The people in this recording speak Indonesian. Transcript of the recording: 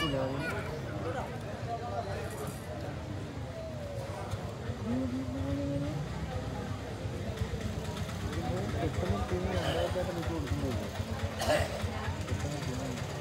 pula. Kita mungkin ada ada ada ada ada ada